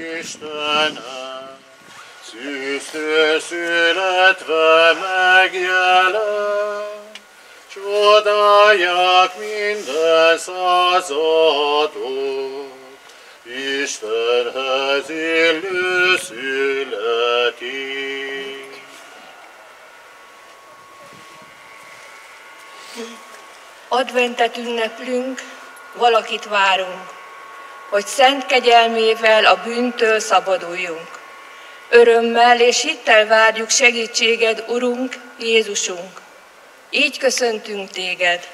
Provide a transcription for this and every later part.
Istenem, szűztől születve megjelen, csodálják minden századok, Istenhez illő születik. Adventet ünneplünk, valakit várunk, hogy szent kegyelmével a bűntől szabaduljunk. Örömmel és hittel várjuk segítséged, Urunk, Jézusunk. Így köszöntünk téged.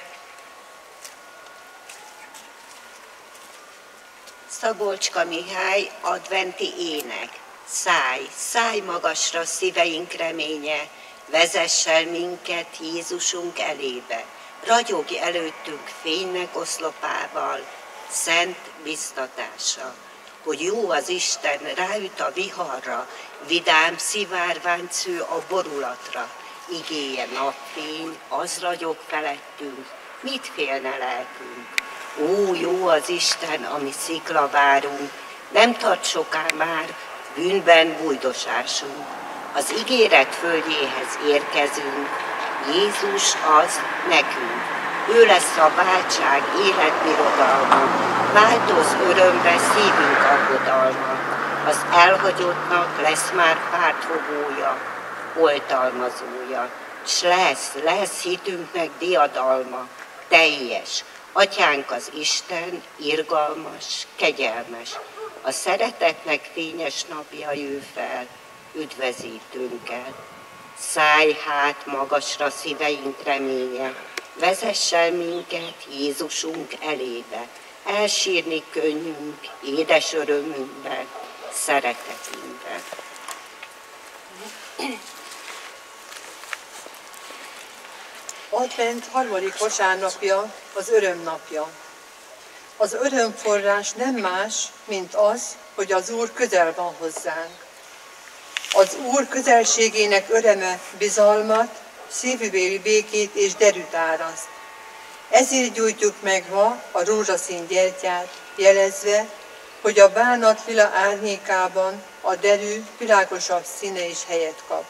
Szabolcska Mihály adventi ének. Száj, száj magasra szíveink reménye, vezessel minket Jézusunk elébe. Ragyogj előttünk fénynek oszlopával, szent biztatása, hogy jó az Isten ráüt a viharra, vidám szivárvány sző a borulatra, igéje napfény, az ragyog felettünk, mit félne lelkünk? Ó, jó az Isten, ami szikla várunk, nem tart soká már, bűnben bújdosásunk. Az ígéret földjéhez érkezünk, Jézus az nekünk. Ő lesz a váltság, életbirodalma, változ örömbe szívünk aggodalma. Az elhagyottnak lesz már pártfogója, oltalmazója, s lesz, lesz hitünknek diadalma, teljes. Atyánk az Isten, irgalmas, kegyelmes, a szeretetnek fényes napja jő fel, üdvezítőnkkel. Szállj hát magasra szíveink reménye, vezessen minket Jézusunk elébe, elsírni könnyünk, édes örömünkben, szeretetünkben. Advent harmadik vasárnapja az örömnapja. Az örömforrás nem más, mint az, hogy az Úr közel van hozzánk. Az Úr közelségének öreme bizalmat, szívüvéli békét és derűt áraszt. Ezért gyújtjuk meg ma a rózsaszín gyertyát, jelezve, hogy a bánat vila árnyékában a derű világosabb színe is helyet kap.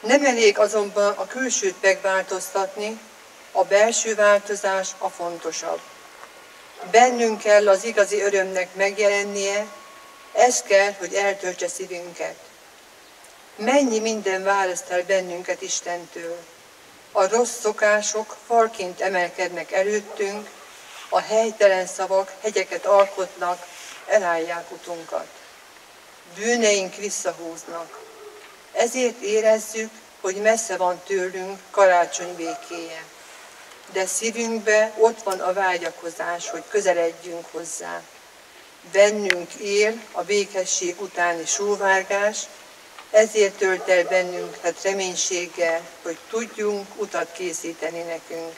Nem elég azonban a külsőt megváltoztatni, a belső változás a fontosabb. Bennünk kell az igazi örömnek megjelennie, ez kell, hogy eltöltse szívünket. Mennyi minden választ el bennünket Istentől. A rossz szokások falként emelkednek előttünk, a helytelen szavak hegyeket alkotnak, elállják utunkat. Bűneink visszahúznak. Ezért érezzük, hogy messze van tőlünk karácsony békéje. De szívünkbe ott van a vágyakozás, hogy közeledjünk hozzá. Bennünk él a békesség utáni sóvárgás, ezért tölt el bennünket reménységgel, hogy tudjunk utat készíteni nekünk.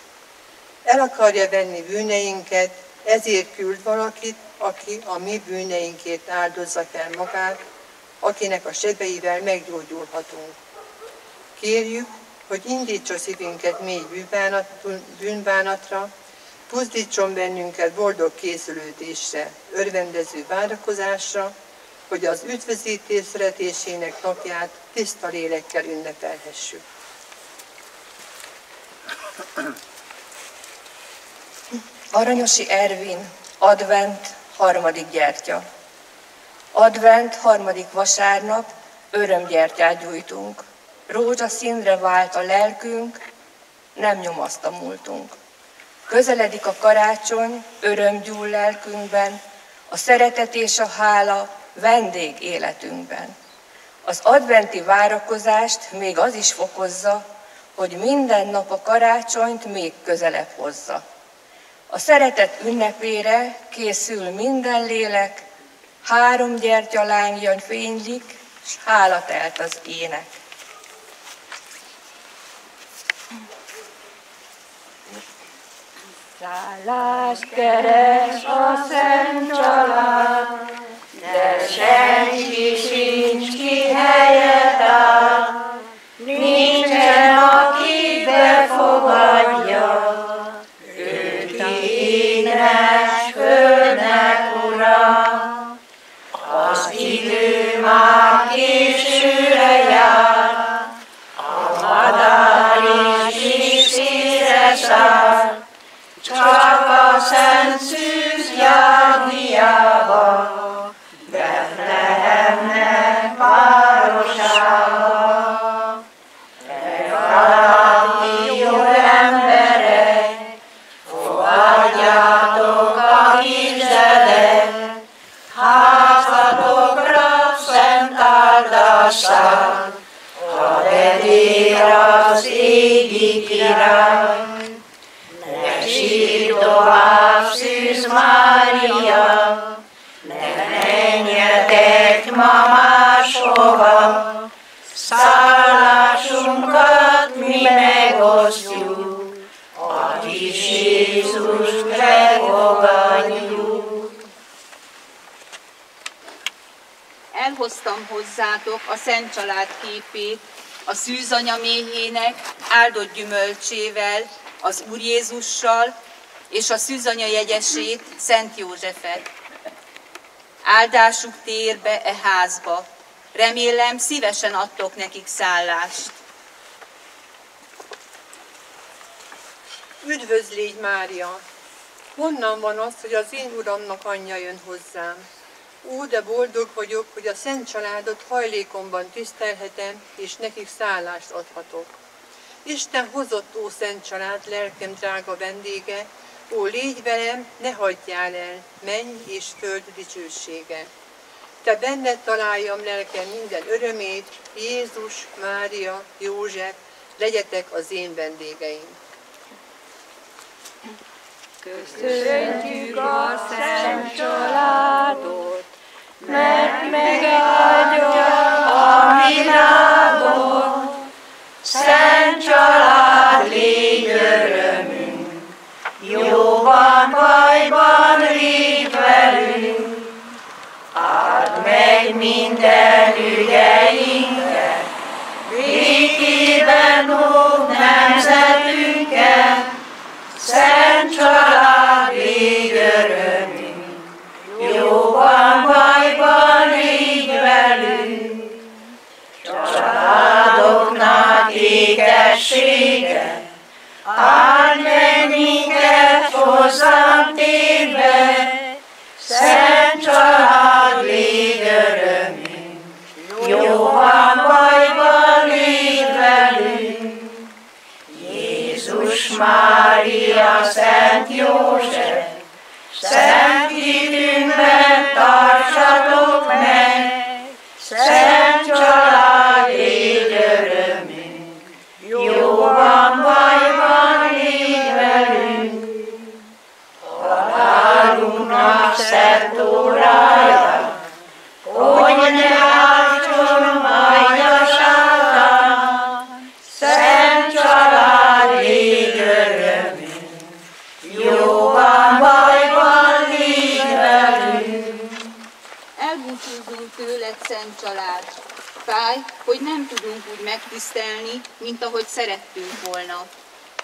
El akarja venni bűneinket, ezért küld valakit, aki a mi bűneinkért áldozza fel magát, akinek a sebeivel meggyógyulhatunk. Kérjük, hogy indítsa szívünket mély bűnbánatra, puzdítson bennünket boldog készülődésre, örvendező várakozásra, hogy az üdvözítés születésének napját tiszta lélekkel ünnepelhessük. Aranyosi Ervin, advent, harmadik gyertya. Advent, harmadik vasárnap, örömgyertyát gyújtunk. színre vált a lelkünk, nem nyomaszt a múltunk. Közeledik a karácsony, öröm gyúl lelkünkben, a szeretet és a hála vendég életünkben. Az adventi várakozást még az is fokozza, hogy minden nap a karácsonyt még közelebb hozza. A szeretet ünnepére készül minden lélek, három gyertyalány fénylik, s hála telt az ének. Szállást keres a szent család, senki sincs ki helyet áll, elhoztam hozzátok a Szent Család képét, a szűzanya méhének áldott gyümölcsével, az Úr Jézussal, és a szűzanya jegyesét, Szent Józsefet. Áldásuk tér be e házba. Remélem, szívesen adtok nekik szállást. Üdvözl légy, Mária! Honnan van az, hogy az én uramnak anyja jön hozzám? Ó, de boldog vagyok, hogy a szent családot hajlékomban tisztelhetem, és nekik szállást adhatok. Isten hozott, ó szent család, lelkem drága vendége, ó, légy velem, ne hagyjál el, menj és föld dicsősége. Te benned találjam lelkem minden örömét, Jézus, Mária, József, legyetek az én vendégeim. Köszöntjük a Szent Családot, mert megáldja a világot. Szent Család, légy örömünk, jóban, bajban légy velünk. Áld meg minden ügyeinket, békében óv nemzetünket, Szent család, légy örömünk, Ékessége, áld meg minket hozzám térbe, megtisztelni, mint ahogy szerettünk volna.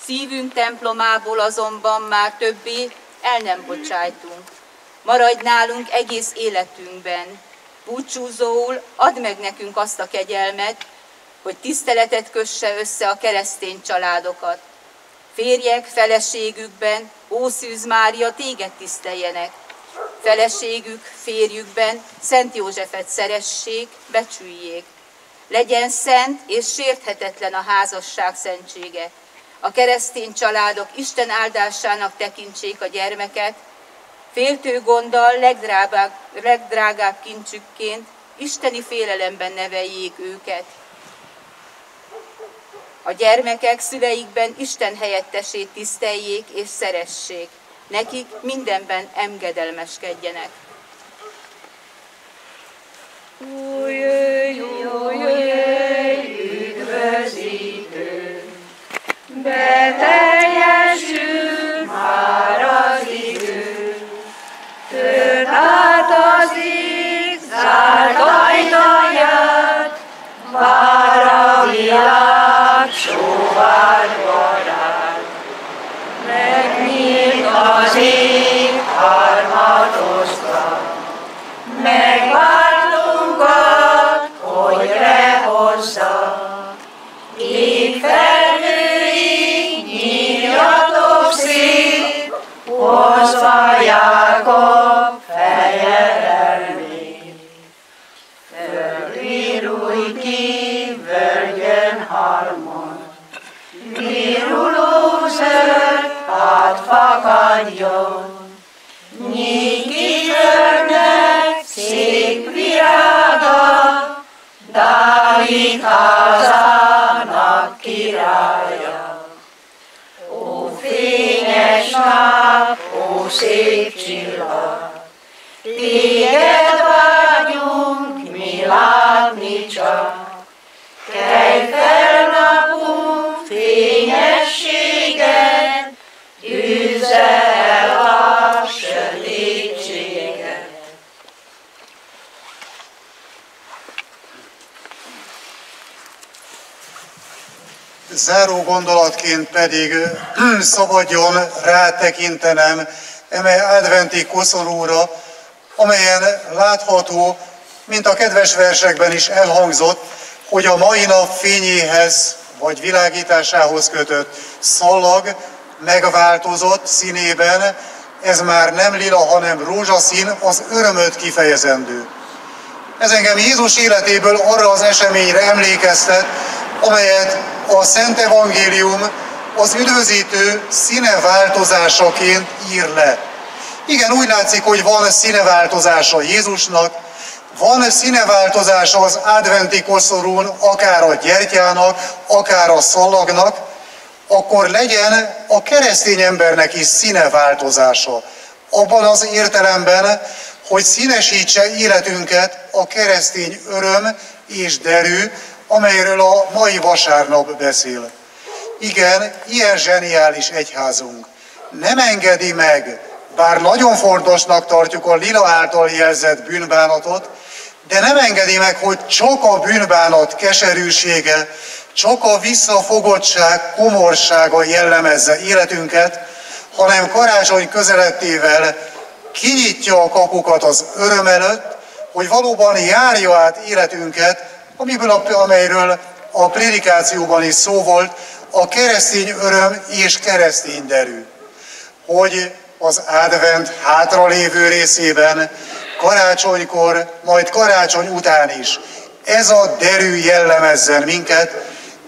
Szívünk templomából azonban már többé el nem bocsájtunk. Maradj nálunk egész életünkben. Búcsúzóul add meg nekünk azt a kegyelmet, hogy tiszteletet kösse össze a keresztény családokat. Férjek feleségükben, ó Szűz Mária, téged tiszteljenek. Feleségük, férjükben Szent Józsefet szeressék, becsüljék. Legyen szent és sérthetetlen a házasság szentsége. A keresztény családok Isten áldásának tekintsék a gyermeket, féltő gonddal legdrágább, legdrágább kincsükként isteni félelemben neveljék őket. A gyermekek szüleikben Isten helyettesét tiszteljék és szeressék. Nekik mindenben engedelmeskedjenek. Ó, beteljesült már szép csillag, Téged vágyunk, mi látni csak, Kelj fel napunk fényességet, Űzze el a sötétséget. Záró gondolatként pedig szabadjon rátekintenem eme adventi koszorúra, amelyen látható, mint a kedves versekben is elhangzott, hogy a mai nap fényéhez vagy világításához kötött szallag megváltozott színében, ez már nem lila, hanem rózsaszín, az örömöt kifejezendő. Ez engem Jézus életéből arra az eseményre emlékeztet, amelyet a Szent Evangélium az üdvözítő színeváltozásaként ír le. Igen, úgy látszik, hogy van színeváltozása Jézusnak, van színeváltozása az adventi koszorún, akár a gyertyának, akár a szalagnak, akkor legyen a keresztény embernek is színeváltozása. Abban az értelemben, hogy színesítse életünket a keresztény öröm és derű, amelyről a mai vasárnap beszél. Igen, ilyen zseniális egyházunk. Nem engedi meg, bár nagyon fontosnak tartjuk a lila által jelzett bűnbánatot, de nem engedi meg, hogy csak a bűnbánat keserűsége, csak a visszafogottság, komorsága jellemezze életünket, hanem karácsony közelettével kinyitja a kapukat az öröm előtt, hogy valóban járja át életünket, amiből amelyről a prédikációban is szó volt, a keresztény öröm és keresztény derű. Hogy az advent hátralévő részében karácsonykor, majd karácsony után is. Ez a derű jellemezzen minket,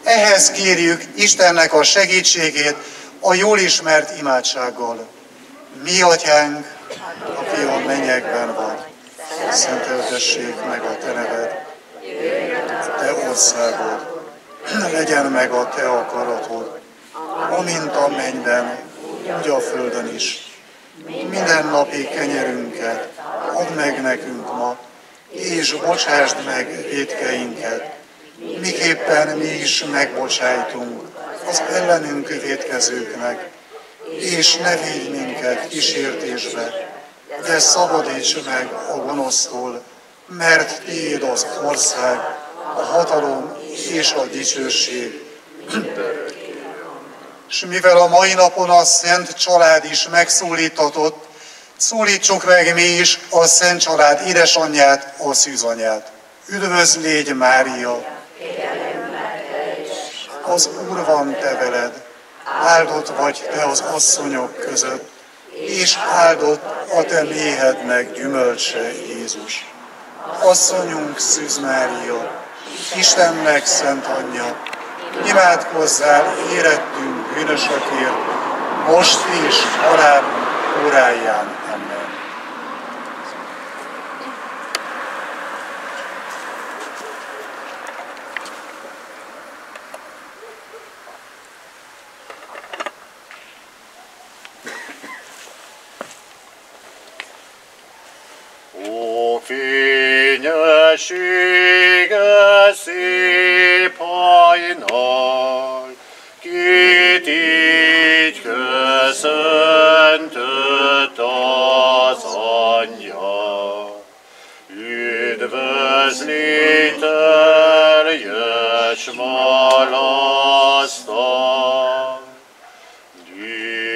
ehhez kérjük Istennek a segítségét a jól ismert imádsággal. Mi, Atyánk, aki a mennyekben vagy, szenteltessék meg a Te neved, Te országod, legyen meg a Te akaratod, amint a mennyben, úgy a földön is. Minden napi kenyerünket add meg nekünk ma, és bocsásd meg védkeinket, miképpen mi is megbocsájtunk az ellenünk védkezőknek, és ne védj minket kísértésbe, de szabadíts meg a gonosztól, mert Tiéd az ország, a hatalom és a dicsőség. És mivel a mai napon a Szent Család is megszólítatott, szólítsuk meg mi is a Szent Család édesanyját, a szűzanyját. Üdvözl légy Mária! Az Úr van te veled, áldott vagy te az asszonyok között, és áldott a te méhednek gyümölcse Jézus. Asszonyunk Szűz Mária, Istennek szent anyja, imádkozzál érettünk bűnösökért, most is halálunk óráján. Amen. Ó, fényessége szép hajnal, kit így köszöntött az anyja. Üdvözli teljes malasztal,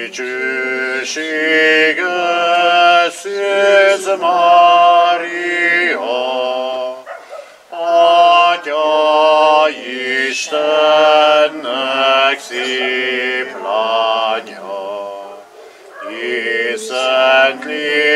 dicsősége Szűz Mária, Atya Isten, exactly